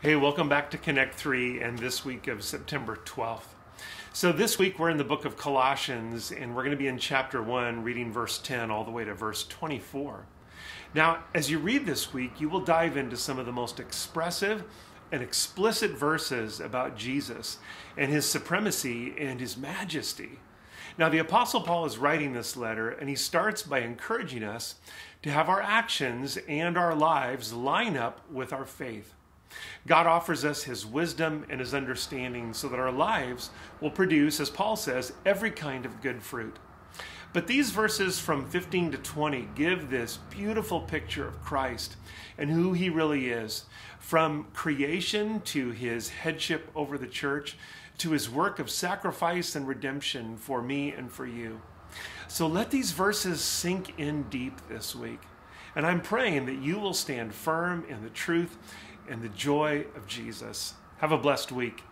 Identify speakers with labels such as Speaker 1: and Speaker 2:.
Speaker 1: Hey, welcome back to Connect 3 and this week of September 12th. So, this week we're in the book of Colossians and we're going to be in chapter 1, reading verse 10 all the way to verse 24. Now, as you read this week, you will dive into some of the most expressive and explicit verses about Jesus and his supremacy and his majesty. Now, the Apostle Paul is writing this letter, and he starts by encouraging us to have our actions and our lives line up with our faith. God offers us his wisdom and his understanding so that our lives will produce, as Paul says, every kind of good fruit. But these verses from 15 to 20 give this beautiful picture of Christ and who he really is. From creation to his headship over the church to his work of sacrifice and redemption for me and for you. So let these verses sink in deep this week. And I'm praying that you will stand firm in the truth and the joy of Jesus. Have a blessed week.